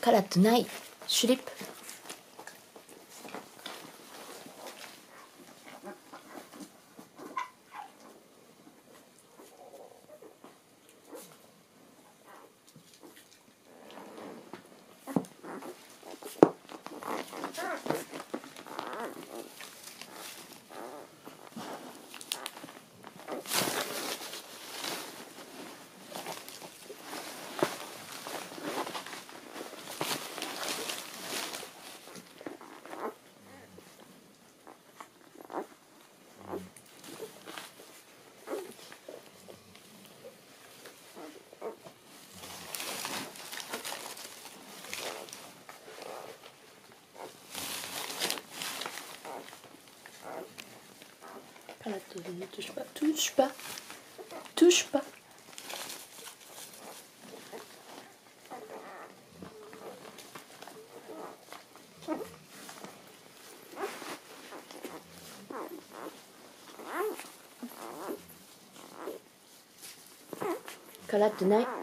カラットないシュリップ。Slip. Kala tonight, touche pas, touche pas, touche pas. Kala tonight.